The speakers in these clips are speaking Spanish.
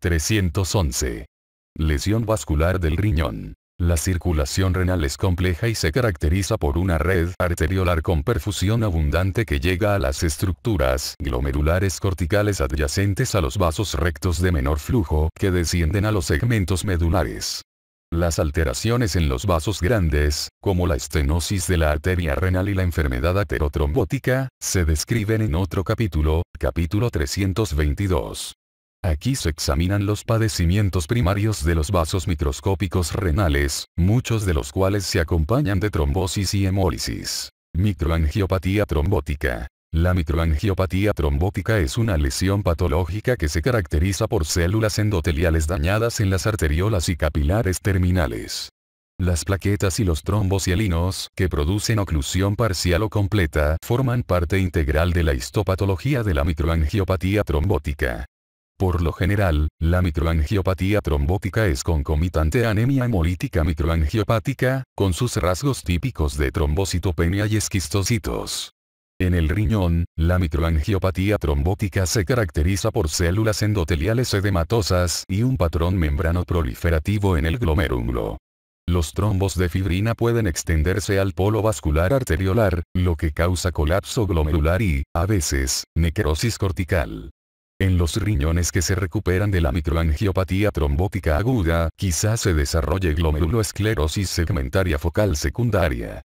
311. Lesión vascular del riñón. La circulación renal es compleja y se caracteriza por una red arteriolar con perfusión abundante que llega a las estructuras glomerulares corticales adyacentes a los vasos rectos de menor flujo que descienden a los segmentos medulares. Las alteraciones en los vasos grandes, como la estenosis de la arteria renal y la enfermedad aterotrombótica, se describen en otro capítulo, capítulo 322. Aquí se examinan los padecimientos primarios de los vasos microscópicos renales, muchos de los cuales se acompañan de trombosis y hemólisis. Microangiopatía trombótica. La microangiopatía trombótica es una lesión patológica que se caracteriza por células endoteliales dañadas en las arteriolas y capilares terminales. Las plaquetas y los trombos hielinos, que producen oclusión parcial o completa, forman parte integral de la histopatología de la microangiopatía trombótica. Por lo general, la microangiopatía trombótica es concomitante anemia hemolítica microangiopática, con sus rasgos típicos de trombocitopenia y esquistocitos. En el riñón, la microangiopatía trombótica se caracteriza por células endoteliales edematosas y un patrón membrano proliferativo en el glomérulo. Los trombos de fibrina pueden extenderse al polo vascular arteriolar, lo que causa colapso glomerular y, a veces, necrosis cortical. En los riñones que se recuperan de la microangiopatía trombótica aguda, quizás se desarrolle glomeruloesclerosis segmentaria focal secundaria.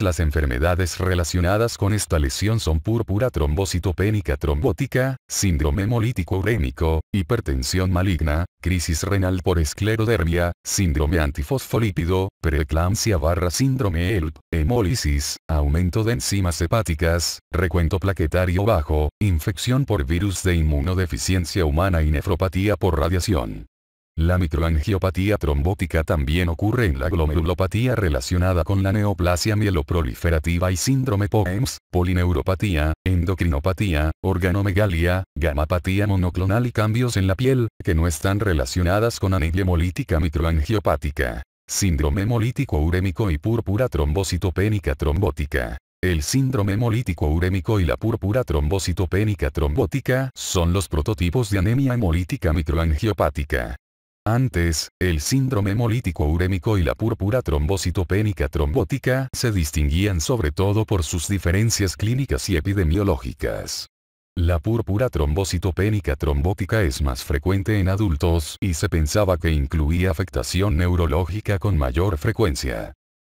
Las enfermedades relacionadas con esta lesión son púrpura trombocitopénica trombótica, síndrome hemolítico urémico, hipertensión maligna, crisis renal por esclerodermia, síndrome antifosfolípido, preeclampsia barra síndrome ELP, hemólisis, aumento de enzimas hepáticas, recuento plaquetario bajo, infección por virus de inmunodeficiencia humana y nefropatía por radiación. La microangiopatía trombótica también ocurre en la glomerulopatía relacionada con la neoplasia mieloproliferativa y síndrome POEMS, polineuropatía, endocrinopatía, organomegalia, gamapatía monoclonal y cambios en la piel, que no están relacionadas con anemia hemolítica microangiopática. Síndrome hemolítico urémico y púrpura trombocitopénica trombótica. El síndrome hemolítico urémico y la púrpura trombocitopénica trombótica son los prototipos de anemia hemolítica microangiopática. Antes, el síndrome hemolítico urémico y la púrpura trombocitopénica trombótica se distinguían sobre todo por sus diferencias clínicas y epidemiológicas. La púrpura trombocitopénica trombótica es más frecuente en adultos y se pensaba que incluía afectación neurológica con mayor frecuencia.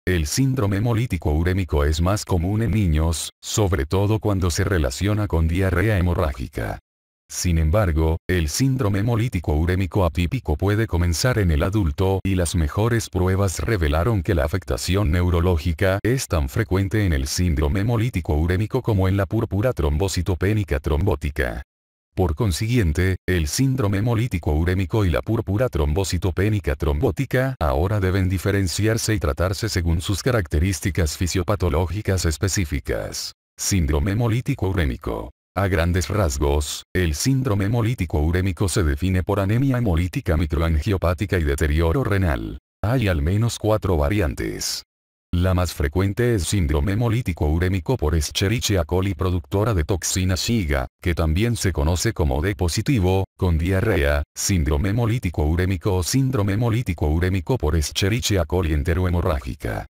El síndrome hemolítico urémico es más común en niños, sobre todo cuando se relaciona con diarrea hemorrágica. Sin embargo, el síndrome hemolítico urémico atípico puede comenzar en el adulto y las mejores pruebas revelaron que la afectación neurológica es tan frecuente en el síndrome hemolítico urémico como en la púrpura trombocitopénica trombótica. Por consiguiente, el síndrome hemolítico urémico y la púrpura trombocitopénica trombótica ahora deben diferenciarse y tratarse según sus características fisiopatológicas específicas. Síndrome hemolítico urémico. A grandes rasgos, el síndrome hemolítico urémico se define por anemia hemolítica microangiopática y deterioro renal. Hay al menos cuatro variantes. La más frecuente es síndrome hemolítico urémico por Escherichia coli productora de toxina Shiga, que también se conoce como D positivo, con diarrea, síndrome hemolítico urémico o síndrome hemolítico urémico por Escherichia coli enterohemorrágica.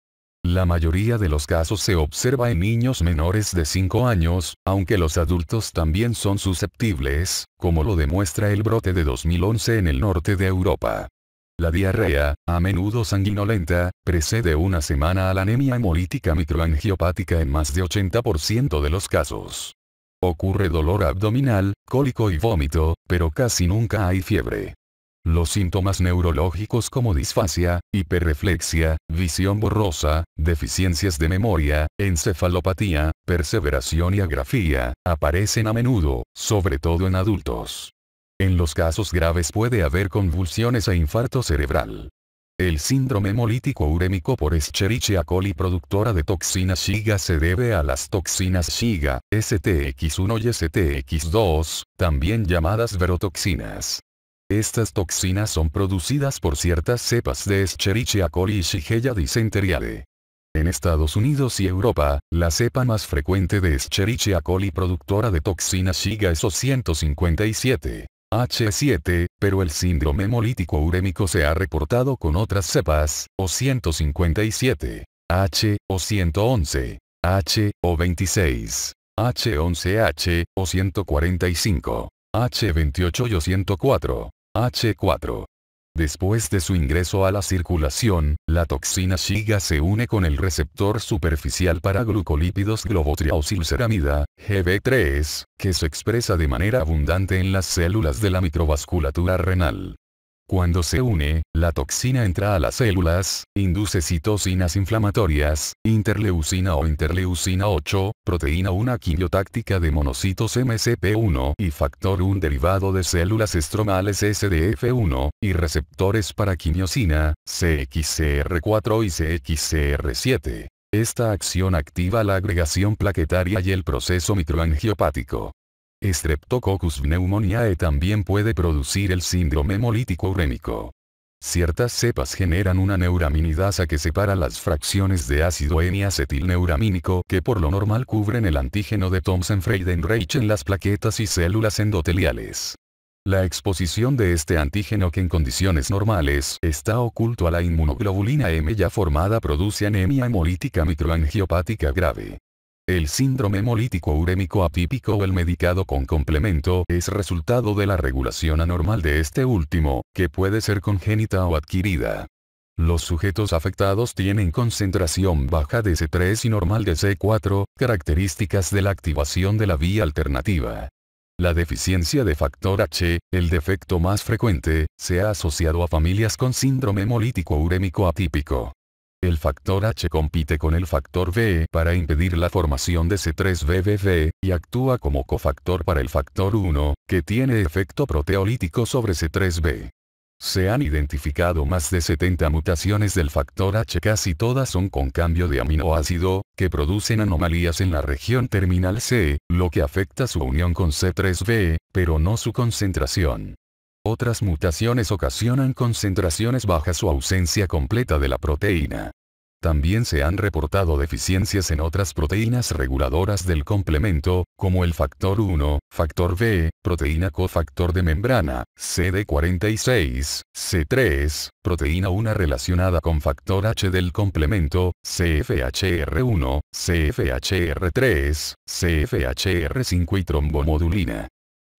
La mayoría de los casos se observa en niños menores de 5 años, aunque los adultos también son susceptibles, como lo demuestra el brote de 2011 en el norte de Europa. La diarrea, a menudo sanguinolenta, precede una semana a la anemia hemolítica microangiopática en más de 80% de los casos. Ocurre dolor abdominal, cólico y vómito, pero casi nunca hay fiebre. Los síntomas neurológicos como disfasia, hiperreflexia, visión borrosa, deficiencias de memoria, encefalopatía, perseveración y agrafía, aparecen a menudo, sobre todo en adultos. En los casos graves puede haber convulsiones e infarto cerebral. El síndrome hemolítico urémico por Escherichia coli productora de toxina Shiga se debe a las toxinas Shiga, STX1 y STX2, también llamadas verotoxinas. Estas toxinas son producidas por ciertas cepas de Escherichia coli y Shigella dysenteriae. En Estados Unidos y Europa, la cepa más frecuente de Escherichia coli productora de toxina Shiga es O157. H7, pero el síndrome hemolítico urémico se ha reportado con otras cepas, o 157, H, o 111, H, o 26, H11H, o 145, H28 y o 104, H4. Después de su ingreso a la circulación, la toxina Shiga se une con el receptor superficial para glucolípidos globotriaosylceramida, GB3, que se expresa de manera abundante en las células de la microvasculatura renal. Cuando se une, la toxina entra a las células, induce citocinas inflamatorias, interleucina o interleucina 8, proteína 1 quimiotáctica de monocitos MCP1 y factor 1 derivado de células estromales SDF1, y receptores para quimiosina, CXCR4 y CXCR7. Esta acción activa la agregación plaquetaria y el proceso microangiopático. Streptococcus pneumoniae también puede producir el síndrome hemolítico urémico. Ciertas cepas generan una neuraminidasa que separa las fracciones de ácido N-acetilneuramínico que por lo normal cubren el antígeno de Thomson-Freudenreich en las plaquetas y células endoteliales. La exposición de este antígeno que en condiciones normales está oculto a la inmunoglobulina M ya formada produce anemia hemolítica microangiopática grave. El síndrome hemolítico urémico atípico o el medicado con complemento es resultado de la regulación anormal de este último, que puede ser congénita o adquirida. Los sujetos afectados tienen concentración baja de C3 y normal de C4, características de la activación de la vía alternativa. La deficiencia de factor H, el defecto más frecuente, se ha asociado a familias con síndrome hemolítico urémico atípico. El factor H compite con el factor V para impedir la formación de C3BBV, y actúa como cofactor para el factor 1, que tiene efecto proteolítico sobre C3B. Se han identificado más de 70 mutaciones del factor H, casi todas son con cambio de aminoácido, que producen anomalías en la región terminal C, lo que afecta su unión con C3B, pero no su concentración. Otras mutaciones ocasionan concentraciones bajas o ausencia completa de la proteína. También se han reportado deficiencias en otras proteínas reguladoras del complemento, como el factor 1, factor B, proteína cofactor de membrana, CD46, C3, proteína 1 relacionada con factor H del complemento, CFHR1, CFHR3, CFHR5 y trombomodulina.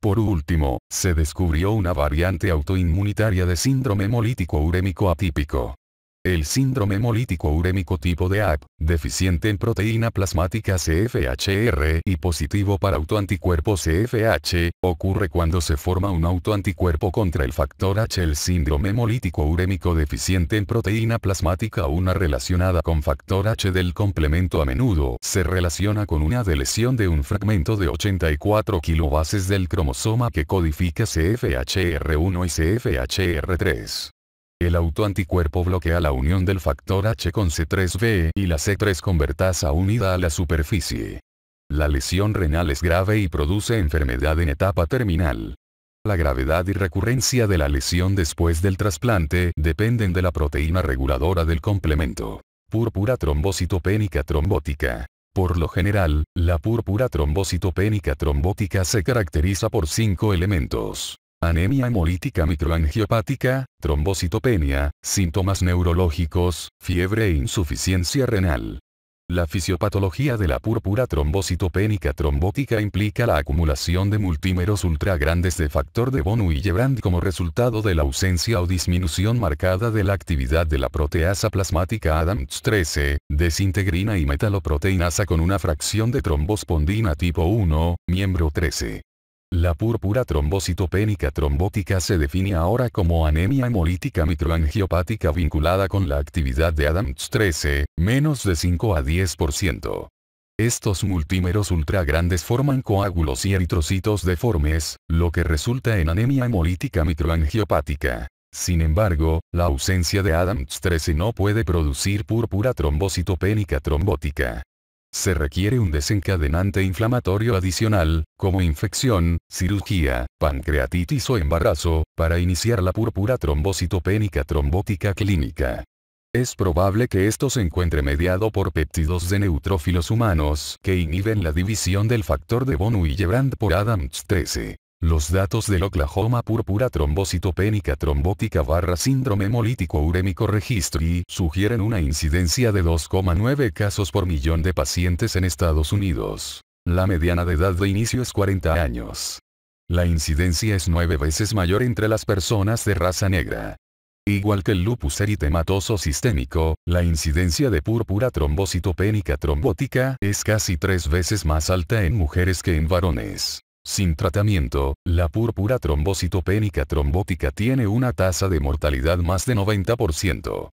Por último, se descubrió una variante autoinmunitaria de síndrome hemolítico urémico atípico. El síndrome hemolítico urémico tipo de AP, deficiente en proteína plasmática CFHR y positivo para autoanticuerpo CFH, ocurre cuando se forma un autoanticuerpo contra el factor H. El síndrome hemolítico urémico deficiente en proteína plasmática una relacionada con factor H del complemento a menudo se relaciona con una delesión de un fragmento de 84 kilobases del cromosoma que codifica CFHR1 y CFHR3. El autoanticuerpo bloquea la unión del factor H con C3b y la C3 convertasa unida a la superficie. La lesión renal es grave y produce enfermedad en etapa terminal. La gravedad y recurrencia de la lesión después del trasplante dependen de la proteína reguladora del complemento. Púrpura trombocitopénica trombótica. Por lo general, la púrpura trombocitopénica trombótica se caracteriza por cinco elementos. Anemia hemolítica microangiopática, trombocitopenia, síntomas neurológicos, fiebre e insuficiencia renal. La fisiopatología de la púrpura trombocitopénica trombótica implica la acumulación de multímeros ultragrandes de factor de von Willebrand como resultado de la ausencia o disminución marcada de la actividad de la proteasa plasmática ADAMTS13, desintegrina y metaloproteinasa con una fracción de trombospondina tipo 1, miembro 13. La púrpura trombocitopénica trombótica se define ahora como anemia hemolítica microangiopática vinculada con la actividad de ADAMTS13, menos de 5 a 10%. Estos multímeros ultragrandes forman coágulos y eritrocitos deformes, lo que resulta en anemia hemolítica microangiopática. Sin embargo, la ausencia de ADAMTS13 no puede producir púrpura trombocitopénica trombótica. Se requiere un desencadenante inflamatorio adicional, como infección, cirugía, pancreatitis o embarazo, para iniciar la púrpura trombocitopénica trombótica clínica. Es probable que esto se encuentre mediado por péptidos de neutrófilos humanos que inhiben la división del factor de von Willebrand por ADAMTS13. Los datos del Oklahoma púrpura trombocitopénica trombótica barra síndrome hemolítico urémico registry sugieren una incidencia de 2,9 casos por millón de pacientes en Estados Unidos. La mediana de edad de inicio es 40 años. La incidencia es nueve veces mayor entre las personas de raza negra. Igual que el lupus eritematoso sistémico, la incidencia de púrpura trombocitopénica trombótica es casi tres veces más alta en mujeres que en varones. Sin tratamiento, la púrpura trombocitopénica trombótica tiene una tasa de mortalidad más de 90%.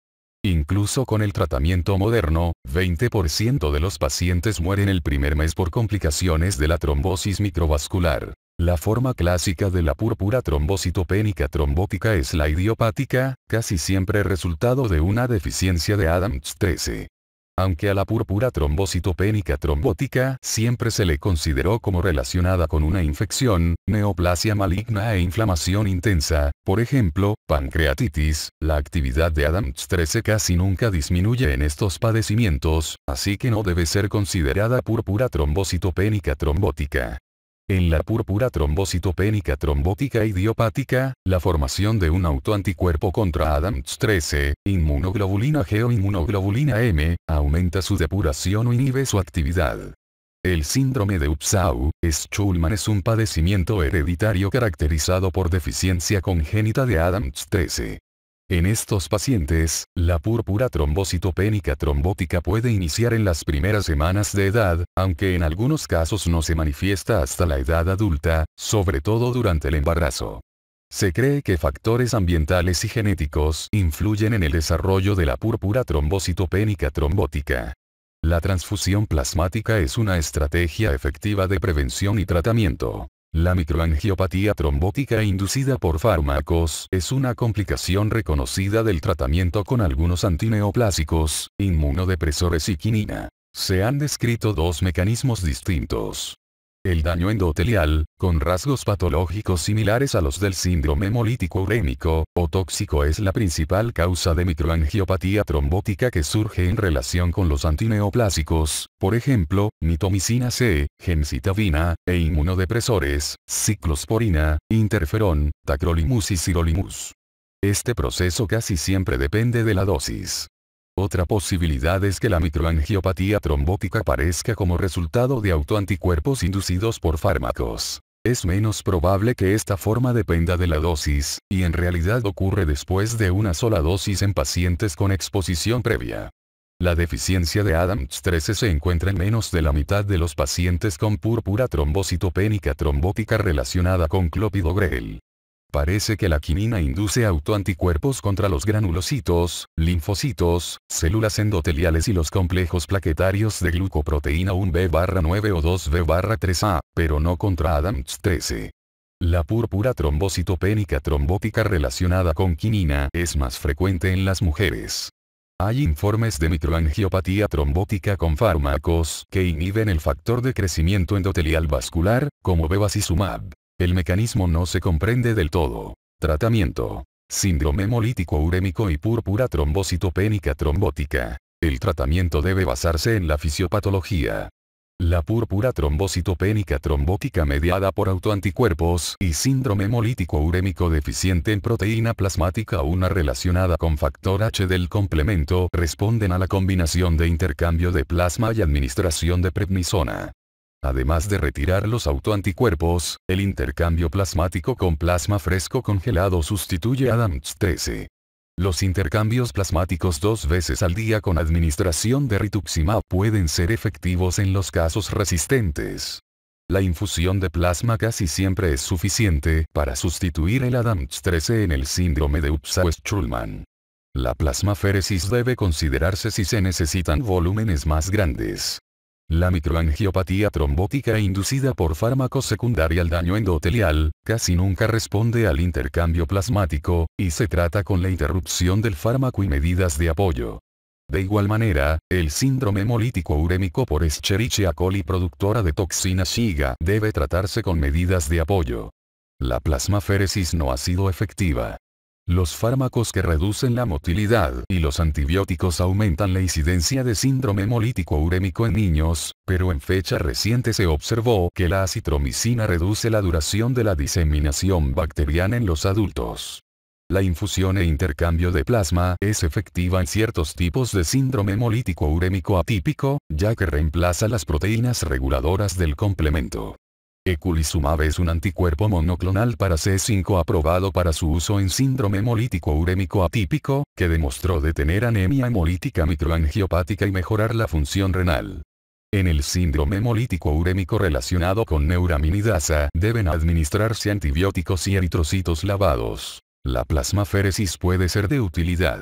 Incluso con el tratamiento moderno, 20% de los pacientes mueren el primer mes por complicaciones de la trombosis microvascular. La forma clásica de la púrpura trombocitopénica trombótica es la idiopática, casi siempre resultado de una deficiencia de ADAMTS 13. Aunque a la púrpura trombocitopénica trombótica siempre se le consideró como relacionada con una infección, neoplasia maligna e inflamación intensa, por ejemplo, pancreatitis, la actividad de ADAMTS13 casi nunca disminuye en estos padecimientos, así que no debe ser considerada púrpura trombocitopénica trombótica. En la púrpura trombocitopénica trombótica idiopática, la formación de un autoanticuerpo contra ADAMTS13, inmunoglobulina G o inmunoglobulina M, aumenta su depuración o inhibe su actividad. El síndrome de Upsau-Schulman es un padecimiento hereditario caracterizado por deficiencia congénita de ADAMTS13. En estos pacientes, la púrpura trombocitopénica trombótica puede iniciar en las primeras semanas de edad, aunque en algunos casos no se manifiesta hasta la edad adulta, sobre todo durante el embarazo. Se cree que factores ambientales y genéticos influyen en el desarrollo de la púrpura trombocitopénica trombótica. La transfusión plasmática es una estrategia efectiva de prevención y tratamiento. La microangiopatía trombótica inducida por fármacos es una complicación reconocida del tratamiento con algunos antineoplásicos, inmunodepresores y quinina. Se han descrito dos mecanismos distintos. El daño endotelial, con rasgos patológicos similares a los del síndrome hemolítico urémico, o tóxico es la principal causa de microangiopatía trombótica que surge en relación con los antineoplásicos, por ejemplo, mitomicina C, gencitabina, e inmunodepresores, ciclosporina, interferón, tacrolimus y sirolimus. Este proceso casi siempre depende de la dosis. Otra posibilidad es que la microangiopatía trombótica aparezca como resultado de autoanticuerpos inducidos por fármacos. Es menos probable que esta forma dependa de la dosis, y en realidad ocurre después de una sola dosis en pacientes con exposición previa. La deficiencia de ADAMTS13 se encuentra en menos de la mitad de los pacientes con púrpura trombocitopénica trombótica relacionada con clopidogrel. Parece que la quinina induce autoanticuerpos contra los granulocitos, linfocitos, células endoteliales y los complejos plaquetarios de glucoproteína 1B-9 o 2B-3A, pero no contra ADAMTS13. La púrpura trombocitopénica trombótica relacionada con quinina es más frecuente en las mujeres. Hay informes de microangiopatía trombótica con fármacos que inhiben el factor de crecimiento endotelial vascular, como bevacizumab. El mecanismo no se comprende del todo. Tratamiento. Síndrome hemolítico urémico y púrpura trombocitopénica trombótica. El tratamiento debe basarse en la fisiopatología. La púrpura trombocitopénica trombótica mediada por autoanticuerpos y síndrome hemolítico urémico deficiente en proteína plasmática una relacionada con factor H del complemento responden a la combinación de intercambio de plasma y administración de prednisona. Además de retirar los autoanticuerpos, el intercambio plasmático con plasma fresco congelado sustituye a ADAMTS-13. Los intercambios plasmáticos dos veces al día con administración de rituximab pueden ser efectivos en los casos resistentes. La infusión de plasma casi siempre es suficiente para sustituir el ADAMTS-13 en el síndrome de Upsau-Schulman. La plasmaféresis debe considerarse si se necesitan volúmenes más grandes. La microangiopatía trombótica inducida por fármaco secundaria al daño endotelial, casi nunca responde al intercambio plasmático, y se trata con la interrupción del fármaco y medidas de apoyo. De igual manera, el síndrome hemolítico urémico por Escherichia coli productora de toxina Shiga debe tratarse con medidas de apoyo. La plasmaféresis no ha sido efectiva. Los fármacos que reducen la motilidad y los antibióticos aumentan la incidencia de síndrome hemolítico urémico en niños, pero en fecha reciente se observó que la acitromicina reduce la duración de la diseminación bacteriana en los adultos. La infusión e intercambio de plasma es efectiva en ciertos tipos de síndrome hemolítico urémico atípico, ya que reemplaza las proteínas reguladoras del complemento. Eculizumab es un anticuerpo monoclonal para C5 aprobado para su uso en síndrome hemolítico urémico atípico, que demostró detener anemia hemolítica microangiopática y mejorar la función renal. En el síndrome hemolítico urémico relacionado con neuraminidasa deben administrarse antibióticos y eritrocitos lavados. La plasmaféresis puede ser de utilidad.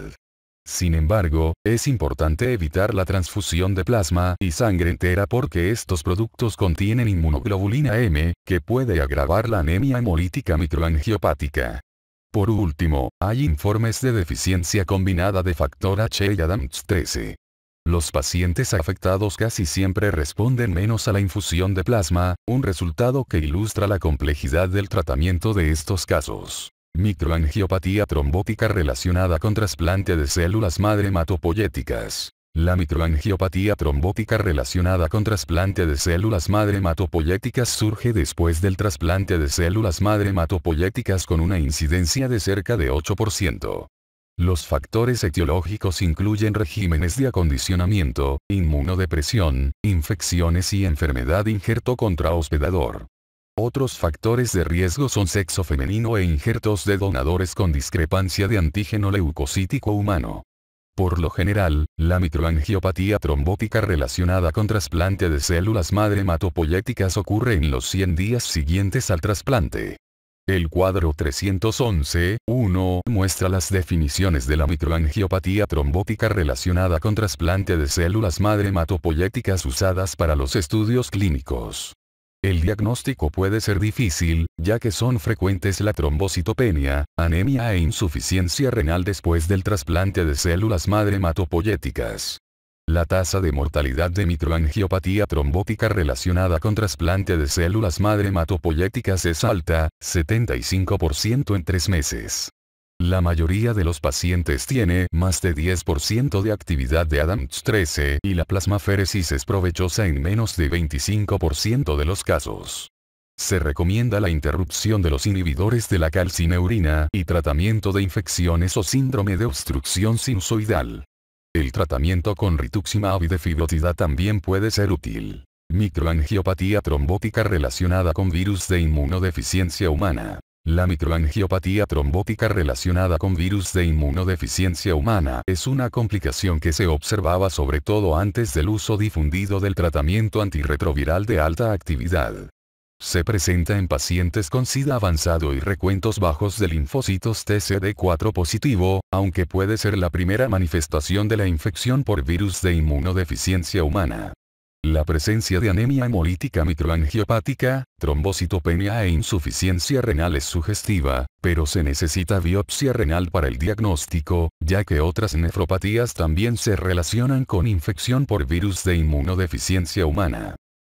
Sin embargo, es importante evitar la transfusión de plasma y sangre entera porque estos productos contienen inmunoglobulina M, que puede agravar la anemia hemolítica microangiopática. Por último, hay informes de deficiencia combinada de factor H y ADAMTS13. Los pacientes afectados casi siempre responden menos a la infusión de plasma, un resultado que ilustra la complejidad del tratamiento de estos casos. Microangiopatía trombótica relacionada con trasplante de células madre hematopoyéticas. La microangiopatía trombótica relacionada con trasplante de células madre hematopoyéticas surge después del trasplante de células madre hematopoyéticas con una incidencia de cerca de 8%. Los factores etiológicos incluyen regímenes de acondicionamiento, inmunodepresión, infecciones y enfermedad injerto contra hospedador. Otros factores de riesgo son sexo femenino e injertos de donadores con discrepancia de antígeno leucocítico humano. Por lo general, la microangiopatía trombótica relacionada con trasplante de células madre hematopoyéticas ocurre en los 100 días siguientes al trasplante. El cuadro 311.1 muestra las definiciones de la microangiopatía trombótica relacionada con trasplante de células madre hematopoyéticas usadas para los estudios clínicos. El diagnóstico puede ser difícil, ya que son frecuentes la trombocitopenia, anemia e insuficiencia renal después del trasplante de células madre hematopoyéticas. La tasa de mortalidad de microangiopatía trombótica relacionada con trasplante de células madre hematopoyéticas es alta, 75% en tres meses. La mayoría de los pacientes tiene más de 10% de actividad de ADAMTS13 y la plasmaféresis es provechosa en menos de 25% de los casos. Se recomienda la interrupción de los inhibidores de la calcineurina y tratamiento de infecciones o síndrome de obstrucción sinusoidal. El tratamiento con rituximab y defibrotida también puede ser útil. Microangiopatía trombótica relacionada con virus de inmunodeficiencia humana. La microangiopatía trombótica relacionada con virus de inmunodeficiencia humana es una complicación que se observaba sobre todo antes del uso difundido del tratamiento antirretroviral de alta actividad. Se presenta en pacientes con SIDA avanzado y recuentos bajos de linfocitos TCD4 positivo, aunque puede ser la primera manifestación de la infección por virus de inmunodeficiencia humana. La presencia de anemia hemolítica microangiopática, trombocitopenia e insuficiencia renal es sugestiva, pero se necesita biopsia renal para el diagnóstico, ya que otras nefropatías también se relacionan con infección por virus de inmunodeficiencia humana.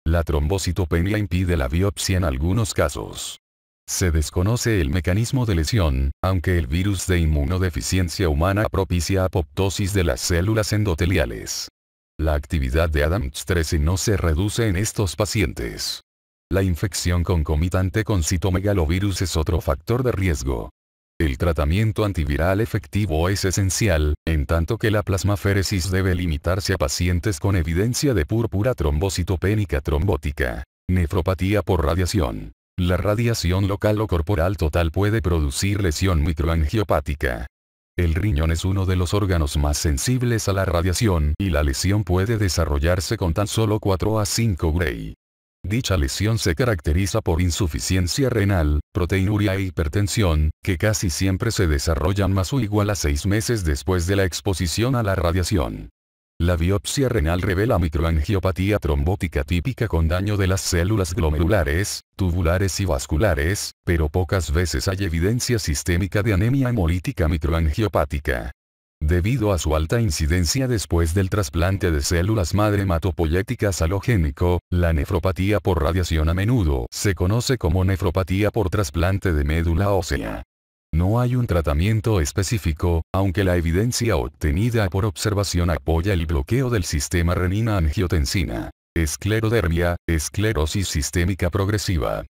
La trombocitopenia impide la biopsia en algunos casos. Se desconoce el mecanismo de lesión, aunque el virus de inmunodeficiencia humana propicia apoptosis de las células endoteliales. La actividad de ADAMTS13 no se reduce en estos pacientes. La infección concomitante con citomegalovirus es otro factor de riesgo. El tratamiento antiviral efectivo es esencial, en tanto que la plasmaféresis debe limitarse a pacientes con evidencia de púrpura trombocitopénica trombótica. Nefropatía por radiación. La radiación local o corporal total puede producir lesión microangiopática. El riñón es uno de los órganos más sensibles a la radiación y la lesión puede desarrollarse con tan solo 4 a 5 Gray. Dicha lesión se caracteriza por insuficiencia renal, proteinuria e hipertensión, que casi siempre se desarrollan más o igual a 6 meses después de la exposición a la radiación. La biopsia renal revela microangiopatía trombótica típica con daño de las células glomerulares, tubulares y vasculares, pero pocas veces hay evidencia sistémica de anemia hemolítica microangiopática. Debido a su alta incidencia después del trasplante de células madre hematopoyéticas halogénico, la nefropatía por radiación a menudo se conoce como nefropatía por trasplante de médula ósea. No hay un tratamiento específico, aunque la evidencia obtenida por observación apoya el bloqueo del sistema renina-angiotensina. Esclerodermia, esclerosis sistémica progresiva.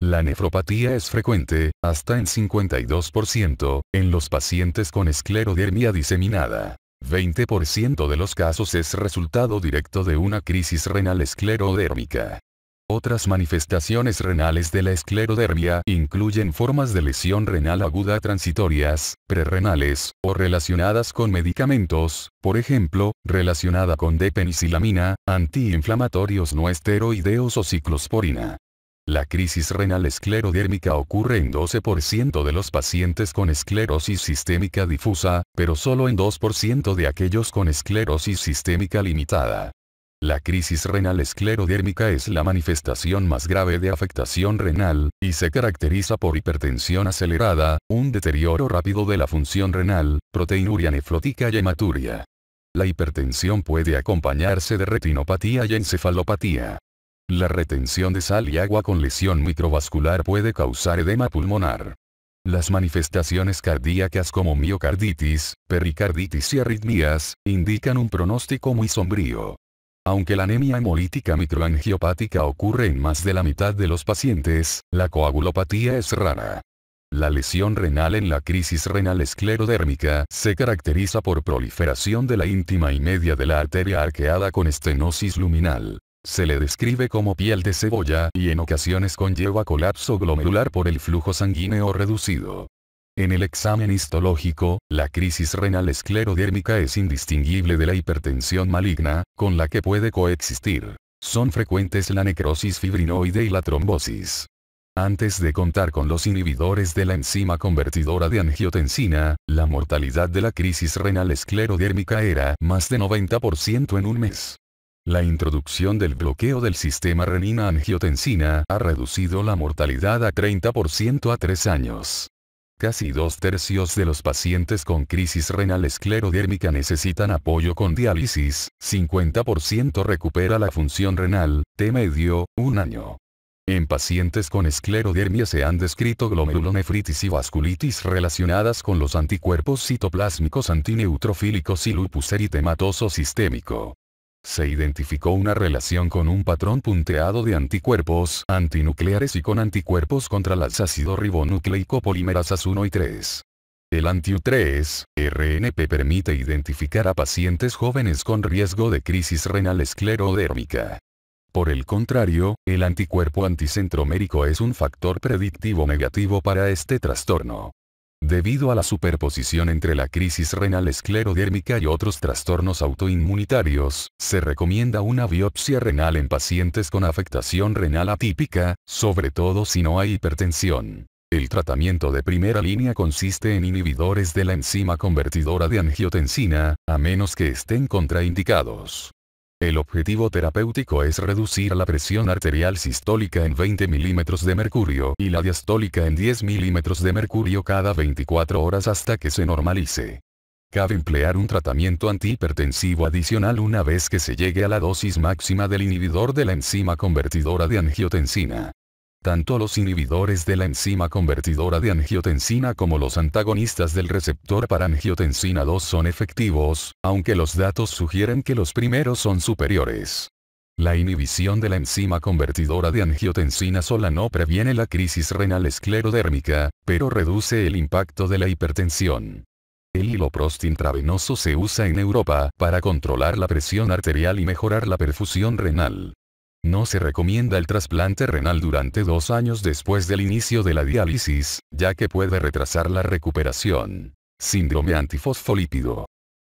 La nefropatía es frecuente, hasta en 52%, en los pacientes con esclerodermia diseminada. 20% de los casos es resultado directo de una crisis renal esclerodérmica. Otras manifestaciones renales de la esclerodermia incluyen formas de lesión renal aguda transitorias, prerrenales, o relacionadas con medicamentos, por ejemplo, relacionada con depenicilamina, antiinflamatorios no esteroideos o ciclosporina. La crisis renal esclerodérmica ocurre en 12% de los pacientes con esclerosis sistémica difusa, pero solo en 2% de aquellos con esclerosis sistémica limitada. La crisis renal esclerodérmica es la manifestación más grave de afectación renal, y se caracteriza por hipertensión acelerada, un deterioro rápido de la función renal, proteinuria nefrótica y hematuria. La hipertensión puede acompañarse de retinopatía y encefalopatía. La retención de sal y agua con lesión microvascular puede causar edema pulmonar. Las manifestaciones cardíacas como miocarditis, pericarditis y arritmias, indican un pronóstico muy sombrío. Aunque la anemia hemolítica microangiopática ocurre en más de la mitad de los pacientes, la coagulopatía es rara. La lesión renal en la crisis renal esclerodérmica se caracteriza por proliferación de la íntima y media de la arteria arqueada con estenosis luminal. Se le describe como piel de cebolla y en ocasiones conlleva colapso glomerular por el flujo sanguíneo reducido. En el examen histológico, la crisis renal esclerodérmica es indistinguible de la hipertensión maligna, con la que puede coexistir. Son frecuentes la necrosis fibrinoide y la trombosis. Antes de contar con los inhibidores de la enzima convertidora de angiotensina, la mortalidad de la crisis renal esclerodérmica era más de 90% en un mes. La introducción del bloqueo del sistema renina-angiotensina ha reducido la mortalidad a 30% a 3 años. Casi dos tercios de los pacientes con crisis renal esclerodérmica necesitan apoyo con diálisis, 50% recupera la función renal, T medio, un año. En pacientes con esclerodermia se han descrito glomerulonefritis y vasculitis relacionadas con los anticuerpos citoplásmicos antineutrofílicos y lupus eritematoso sistémico se identificó una relación con un patrón punteado de anticuerpos antinucleares y con anticuerpos contra las ácido ribonucleico polimerasas 1 y 3. El antiu-3, RNP permite identificar a pacientes jóvenes con riesgo de crisis renal esclerodérmica. Por el contrario, el anticuerpo anticentromérico es un factor predictivo negativo para este trastorno. Debido a la superposición entre la crisis renal esclerodérmica y otros trastornos autoinmunitarios, se recomienda una biopsia renal en pacientes con afectación renal atípica, sobre todo si no hay hipertensión. El tratamiento de primera línea consiste en inhibidores de la enzima convertidora de angiotensina, a menos que estén contraindicados. El objetivo terapéutico es reducir la presión arterial sistólica en 20 milímetros de mercurio y la diastólica en 10 milímetros de mercurio cada 24 horas hasta que se normalice. Cabe emplear un tratamiento antihipertensivo adicional una vez que se llegue a la dosis máxima del inhibidor de la enzima convertidora de angiotensina. Tanto los inhibidores de la enzima convertidora de angiotensina como los antagonistas del receptor para angiotensina 2 son efectivos, aunque los datos sugieren que los primeros son superiores. La inhibición de la enzima convertidora de angiotensina sola no previene la crisis renal esclerodérmica, pero reduce el impacto de la hipertensión. El hiloprost intravenoso se usa en Europa para controlar la presión arterial y mejorar la perfusión renal. No se recomienda el trasplante renal durante dos años después del inicio de la diálisis, ya que puede retrasar la recuperación. Síndrome antifosfolípido.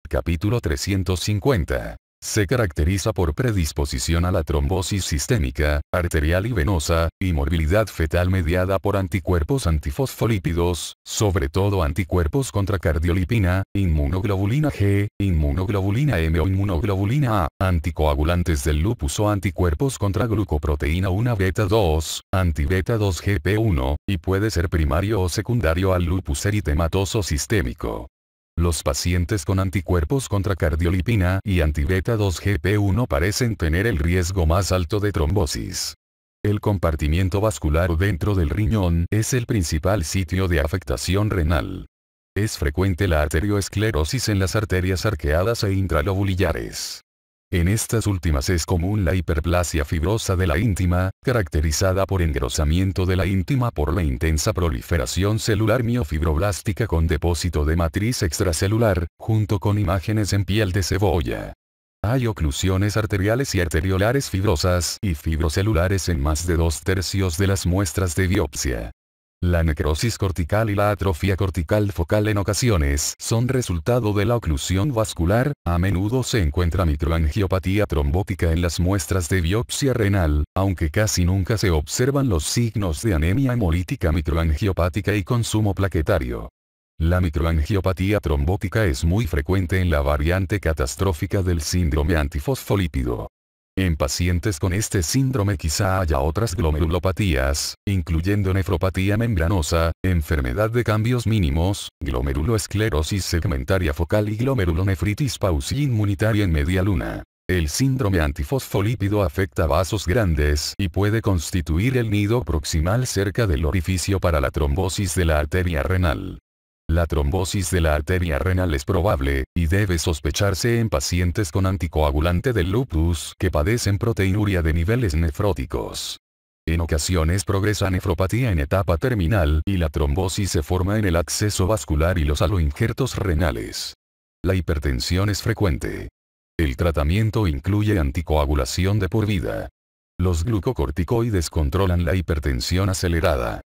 Capítulo 350. Se caracteriza por predisposición a la trombosis sistémica, arterial y venosa, y morbilidad fetal mediada por anticuerpos antifosfolípidos, sobre todo anticuerpos contra cardiolipina, inmunoglobulina G, inmunoglobulina M o inmunoglobulina A, anticoagulantes del lupus o anticuerpos contra glucoproteína 1 beta 2, antibeta 2 GP1, y puede ser primario o secundario al lupus eritematoso sistémico. Los pacientes con anticuerpos contra cardiolipina y antibeta 2 GP1 parecen tener el riesgo más alto de trombosis. El compartimiento vascular dentro del riñón es el principal sitio de afectación renal. Es frecuente la arterioesclerosis en las arterias arqueadas e intralobulillares. En estas últimas es común la hiperplasia fibrosa de la íntima, caracterizada por engrosamiento de la íntima por la intensa proliferación celular miofibroblástica con depósito de matriz extracelular, junto con imágenes en piel de cebolla. Hay oclusiones arteriales y arteriolares fibrosas y fibrocelulares en más de dos tercios de las muestras de biopsia. La necrosis cortical y la atrofia cortical focal en ocasiones son resultado de la oclusión vascular, a menudo se encuentra microangiopatía trombótica en las muestras de biopsia renal, aunque casi nunca se observan los signos de anemia hemolítica microangiopática y consumo plaquetario. La microangiopatía trombótica es muy frecuente en la variante catastrófica del síndrome antifosfolípido. En pacientes con este síndrome quizá haya otras glomerulopatías, incluyendo nefropatía membranosa, enfermedad de cambios mínimos, glomeruloesclerosis segmentaria focal y glomerulonefritis pausi inmunitaria en media luna. El síndrome antifosfolípido afecta vasos grandes y puede constituir el nido proximal cerca del orificio para la trombosis de la arteria renal. La trombosis de la arteria renal es probable, y debe sospecharse en pacientes con anticoagulante del lupus que padecen proteinuria de niveles nefróticos. En ocasiones progresa nefropatía en etapa terminal y la trombosis se forma en el acceso vascular y los aloinjertos renales. La hipertensión es frecuente. El tratamiento incluye anticoagulación de por vida. Los glucocorticoides controlan la hipertensión acelerada.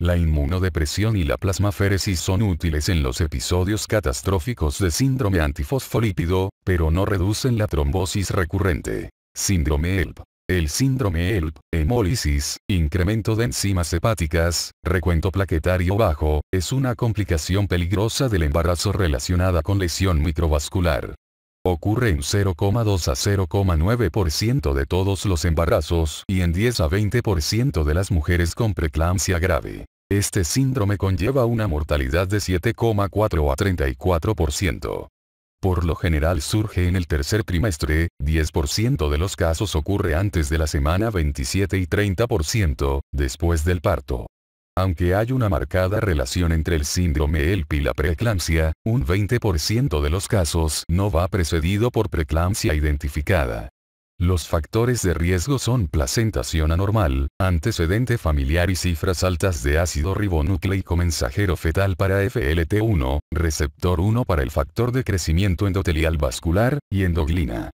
La inmunodepresión y la plasmaféresis son útiles en los episodios catastróficos de síndrome antifosfolípido, pero no reducen la trombosis recurrente. Síndrome ELP. El síndrome ELP, hemólisis, incremento de enzimas hepáticas, recuento plaquetario bajo, es una complicación peligrosa del embarazo relacionada con lesión microvascular. Ocurre en 0,2 a 0,9% de todos los embarazos y en 10 a 20% de las mujeres con preeclampsia grave. Este síndrome conlleva una mortalidad de 7,4 a 34%. Por lo general surge en el tercer trimestre, 10% de los casos ocurre antes de la semana 27 y 30%, después del parto. Aunque hay una marcada relación entre el síndrome ELP y la preeclampsia, un 20% de los casos no va precedido por preeclampsia identificada. Los factores de riesgo son placentación anormal, antecedente familiar y cifras altas de ácido ribonucleico mensajero fetal para FLT1, receptor 1 para el factor de crecimiento endotelial vascular, y endoglina.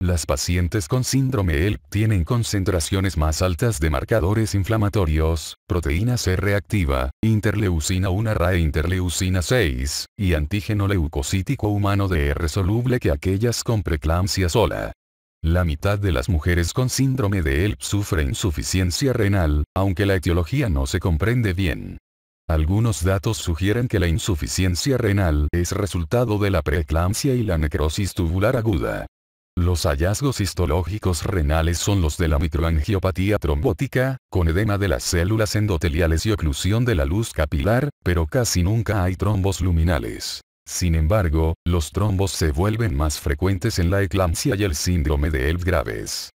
Las pacientes con síndrome ELP tienen concentraciones más altas de marcadores inflamatorios, proteína C reactiva, interleucina 1 RAE interleucina 6, y antígeno leucocítico humano de soluble que aquellas con preeclampsia sola. La mitad de las mujeres con síndrome de ELP sufren insuficiencia renal, aunque la etiología no se comprende bien. Algunos datos sugieren que la insuficiencia renal es resultado de la preeclampsia y la necrosis tubular aguda. Los hallazgos histológicos renales son los de la microangiopatía trombótica, con edema de las células endoteliales y oclusión de la luz capilar, pero casi nunca hay trombos luminales. Sin embargo, los trombos se vuelven más frecuentes en la eclampsia y el síndrome de ELF graves.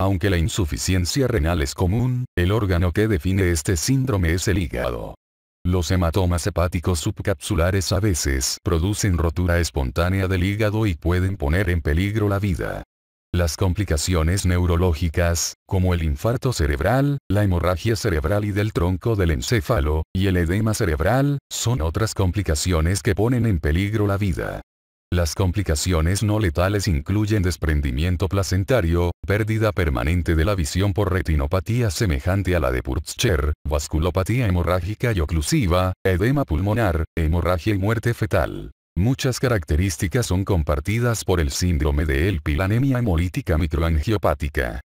Aunque la insuficiencia renal es común, el órgano que define este síndrome es el hígado. Los hematomas hepáticos subcapsulares a veces producen rotura espontánea del hígado y pueden poner en peligro la vida. Las complicaciones neurológicas, como el infarto cerebral, la hemorragia cerebral y del tronco del encéfalo, y el edema cerebral, son otras complicaciones que ponen en peligro la vida. Las complicaciones no letales incluyen desprendimiento placentario, pérdida permanente de la visión por retinopatía semejante a la de Purtscher, vasculopatía hemorrágica y oclusiva, edema pulmonar, hemorragia y muerte fetal. Muchas características son compartidas por el síndrome de ELP y la anemia hemolítica microangiopática.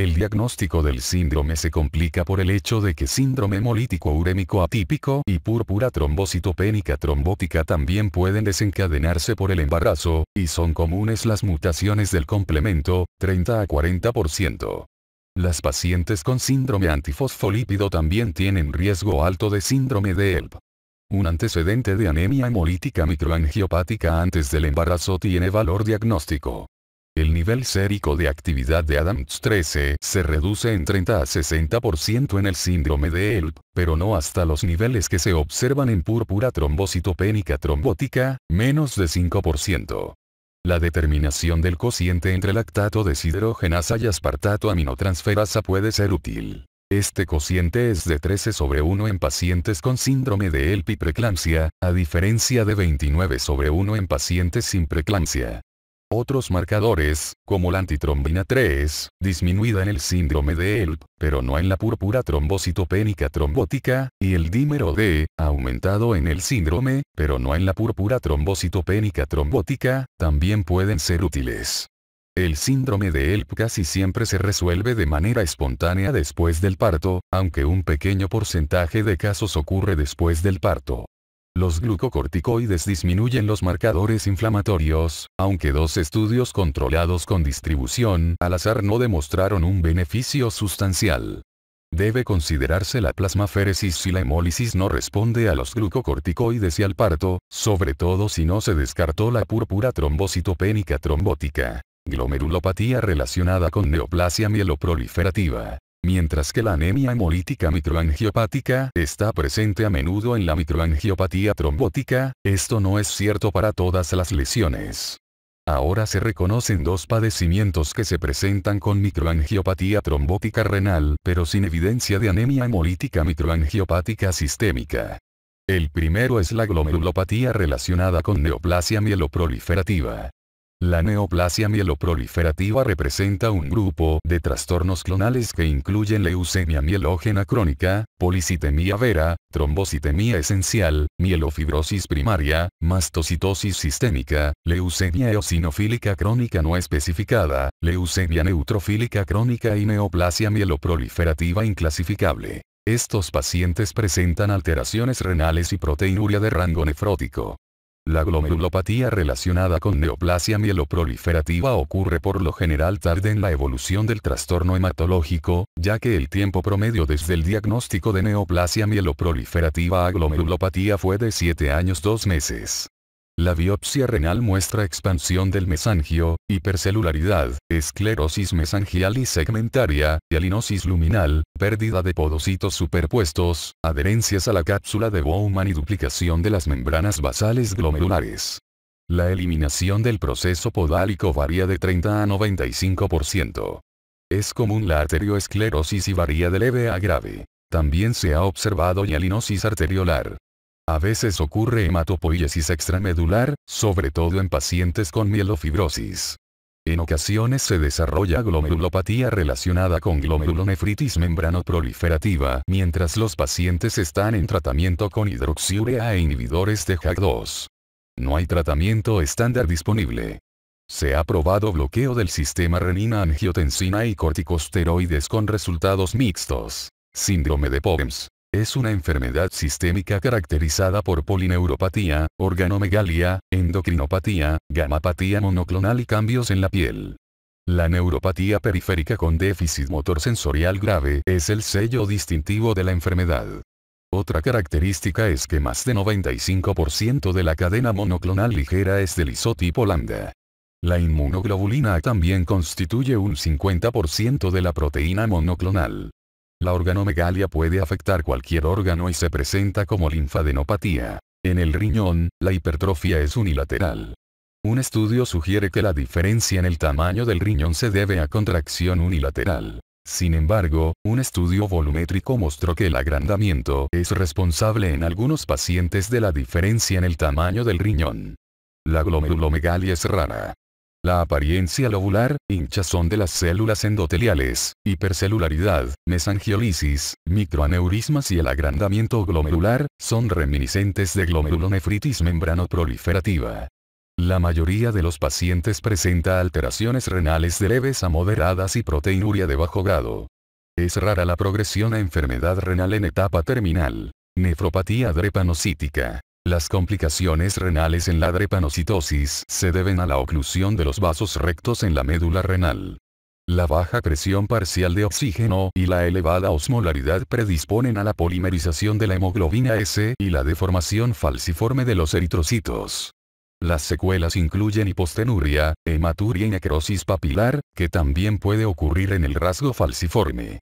El diagnóstico del síndrome se complica por el hecho de que síndrome hemolítico urémico atípico y púrpura trombocitopénica trombótica también pueden desencadenarse por el embarazo, y son comunes las mutaciones del complemento, 30 a 40%. Las pacientes con síndrome antifosfolípido también tienen riesgo alto de síndrome de ELP. Un antecedente de anemia hemolítica microangiopática antes del embarazo tiene valor diagnóstico. El nivel sérico de actividad de ADAMTS13 se reduce en 30 a 60% en el síndrome de ELP, pero no hasta los niveles que se observan en púrpura trombocitopénica trombótica, menos de 5%. La determinación del cociente entre lactato deshidrogenasa y aspartato aminotransferasa puede ser útil. Este cociente es de 13 sobre 1 en pacientes con síndrome de ELP y preeclampsia, a diferencia de 29 sobre 1 en pacientes sin preeclampsia. Otros marcadores, como la antitrombina 3, disminuida en el síndrome de ELP, pero no en la púrpura trombocitopénica trombótica, y el dímero D, aumentado en el síndrome, pero no en la púrpura trombocitopénica trombótica, también pueden ser útiles. El síndrome de ELP casi siempre se resuelve de manera espontánea después del parto, aunque un pequeño porcentaje de casos ocurre después del parto. Los glucocorticoides disminuyen los marcadores inflamatorios, aunque dos estudios controlados con distribución al azar no demostraron un beneficio sustancial. Debe considerarse la plasmaféresis si la hemólisis no responde a los glucocorticoides y al parto, sobre todo si no se descartó la púrpura trombocitopénica trombótica. Glomerulopatía relacionada con neoplasia mieloproliferativa. Mientras que la anemia hemolítica microangiopática está presente a menudo en la microangiopatía trombótica, esto no es cierto para todas las lesiones. Ahora se reconocen dos padecimientos que se presentan con microangiopatía trombótica renal, pero sin evidencia de anemia hemolítica microangiopática sistémica. El primero es la glomerulopatía relacionada con neoplasia mieloproliferativa. La neoplasia mieloproliferativa representa un grupo de trastornos clonales que incluyen leucemia mielógena crónica, policitemia vera, trombocitemia esencial, mielofibrosis primaria, mastocitosis sistémica, leucemia eosinofílica crónica no especificada, leucemia neutrofílica crónica y neoplasia mieloproliferativa inclasificable. Estos pacientes presentan alteraciones renales y proteinuria de rango nefrótico. La glomerulopatía relacionada con neoplasia mieloproliferativa ocurre por lo general tarde en la evolución del trastorno hematológico, ya que el tiempo promedio desde el diagnóstico de neoplasia mieloproliferativa a glomerulopatía fue de 7 años 2 meses. La biopsia renal muestra expansión del mesangio, hipercelularidad, esclerosis mesangial y segmentaria, hialinosis luminal, pérdida de podocitos superpuestos, adherencias a la cápsula de Bowman y duplicación de las membranas basales glomerulares. La eliminación del proceso podálico varía de 30 a 95%. Es común la arterioesclerosis y varía de leve a grave. También se ha observado hialinosis arteriolar. A veces ocurre hematopoiesis extramedular, sobre todo en pacientes con mielofibrosis. En ocasiones se desarrolla glomerulopatía relacionada con glomerulonefritis membranoproliferativa mientras los pacientes están en tratamiento con hidroxiurea e inhibidores de JAK2. No hay tratamiento estándar disponible. Se ha probado bloqueo del sistema renina-angiotensina y corticosteroides con resultados mixtos. Síndrome de POEMS. Es una enfermedad sistémica caracterizada por polineuropatía, organomegalia, endocrinopatía, gamapatía monoclonal y cambios en la piel. La neuropatía periférica con déficit motor sensorial grave es el sello distintivo de la enfermedad. Otra característica es que más de 95% de la cadena monoclonal ligera es del isotipo lambda. La inmunoglobulina también constituye un 50% de la proteína monoclonal. La organomegalia puede afectar cualquier órgano y se presenta como linfadenopatía. En el riñón, la hipertrofia es unilateral. Un estudio sugiere que la diferencia en el tamaño del riñón se debe a contracción unilateral. Sin embargo, un estudio volumétrico mostró que el agrandamiento es responsable en algunos pacientes de la diferencia en el tamaño del riñón. La glomerulomegalia es rara. La apariencia lobular, hinchazón de las células endoteliales, hipercelularidad, mesangiolisis, microaneurismas y el agrandamiento glomerular, son reminiscentes de glomerulonefritis membranoproliferativa. La mayoría de los pacientes presenta alteraciones renales de leves a moderadas y proteinuria de bajo grado. Es rara la progresión a enfermedad renal en etapa terminal. Nefropatía drepanocítica. Las complicaciones renales en la drepanocitosis se deben a la oclusión de los vasos rectos en la médula renal. La baja presión parcial de oxígeno y la elevada osmolaridad predisponen a la polimerización de la hemoglobina S y la deformación falciforme de los eritrocitos. Las secuelas incluyen hipostenuria, hematuria y necrosis papilar, que también puede ocurrir en el rasgo falciforme.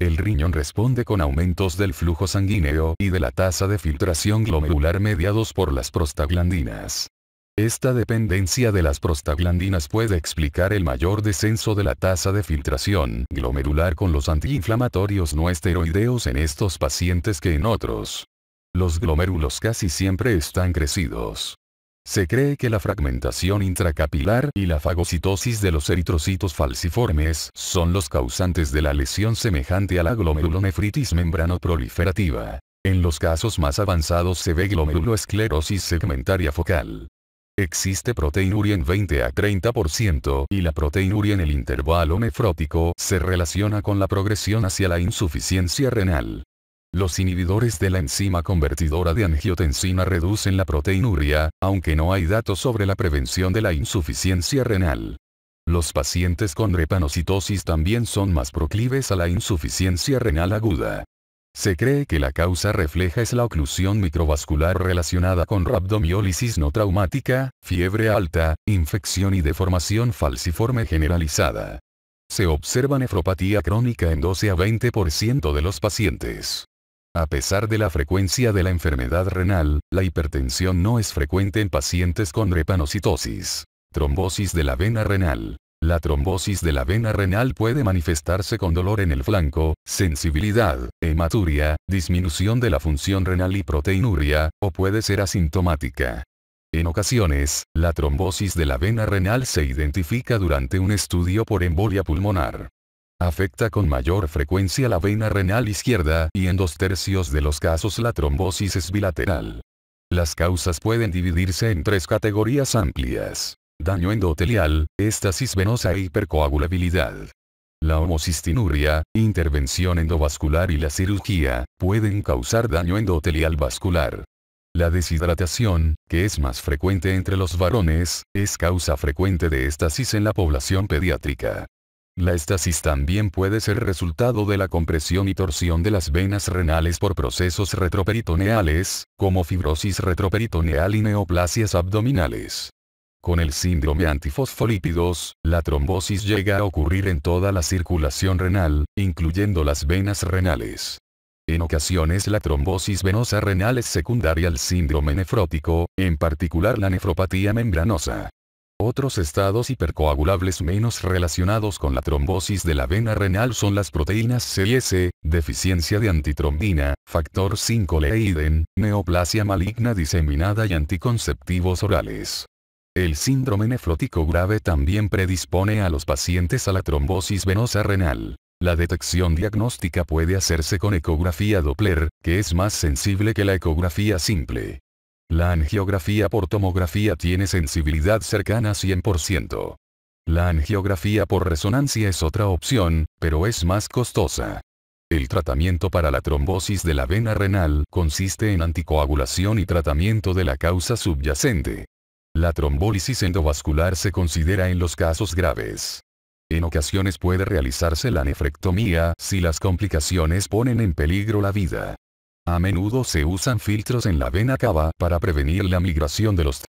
El riñón responde con aumentos del flujo sanguíneo y de la tasa de filtración glomerular mediados por las prostaglandinas. Esta dependencia de las prostaglandinas puede explicar el mayor descenso de la tasa de filtración glomerular con los antiinflamatorios no esteroideos en estos pacientes que en otros. Los glomérulos casi siempre están crecidos. Se cree que la fragmentación intracapilar y la fagocitosis de los eritrocitos falciformes son los causantes de la lesión semejante a la glomerulonefritis membranoproliferativa. En los casos más avanzados se ve glomeruloesclerosis segmentaria focal. Existe proteinuria en 20 a 30% y la proteinuria en el intervalo nefrótico se relaciona con la progresión hacia la insuficiencia renal. Los inhibidores de la enzima convertidora de angiotensina reducen la proteinuria, aunque no hay datos sobre la prevención de la insuficiencia renal. Los pacientes con repanocitosis también son más proclives a la insuficiencia renal aguda. Se cree que la causa refleja es la oclusión microvascular relacionada con rhabdomiólisis no traumática, fiebre alta, infección y deformación falciforme generalizada. Se observa nefropatía crónica en 12 a 20% de los pacientes. A pesar de la frecuencia de la enfermedad renal, la hipertensión no es frecuente en pacientes con repanocitosis. Trombosis de la vena renal. La trombosis de la vena renal puede manifestarse con dolor en el flanco, sensibilidad, hematuria, disminución de la función renal y proteinuria, o puede ser asintomática. En ocasiones, la trombosis de la vena renal se identifica durante un estudio por embolia pulmonar. Afecta con mayor frecuencia la vena renal izquierda y en dos tercios de los casos la trombosis es bilateral. Las causas pueden dividirse en tres categorías amplias. Daño endotelial, estasis venosa e hipercoagulabilidad. La homocistinuria, intervención endovascular y la cirugía, pueden causar daño endotelial vascular. La deshidratación, que es más frecuente entre los varones, es causa frecuente de estasis en la población pediátrica. La estasis también puede ser resultado de la compresión y torsión de las venas renales por procesos retroperitoneales, como fibrosis retroperitoneal y neoplasias abdominales. Con el síndrome antifosfolípidos, la trombosis llega a ocurrir en toda la circulación renal, incluyendo las venas renales. En ocasiones la trombosis venosa renal es secundaria al síndrome nefrótico, en particular la nefropatía membranosa. Otros estados hipercoagulables menos relacionados con la trombosis de la vena renal son las proteínas C y S, deficiencia de antitrombina, factor 5 Leiden, neoplasia maligna diseminada y anticonceptivos orales. El síndrome nefrótico grave también predispone a los pacientes a la trombosis venosa renal. La detección diagnóstica puede hacerse con ecografía Doppler, que es más sensible que la ecografía simple. La angiografía por tomografía tiene sensibilidad cercana a 100%. La angiografía por resonancia es otra opción, pero es más costosa. El tratamiento para la trombosis de la vena renal consiste en anticoagulación y tratamiento de la causa subyacente. La trombólisis endovascular se considera en los casos graves. En ocasiones puede realizarse la nefrectomía si las complicaciones ponen en peligro la vida. A menudo se usan filtros en la vena cava para prevenir la migración de los